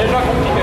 Ele vai continuar.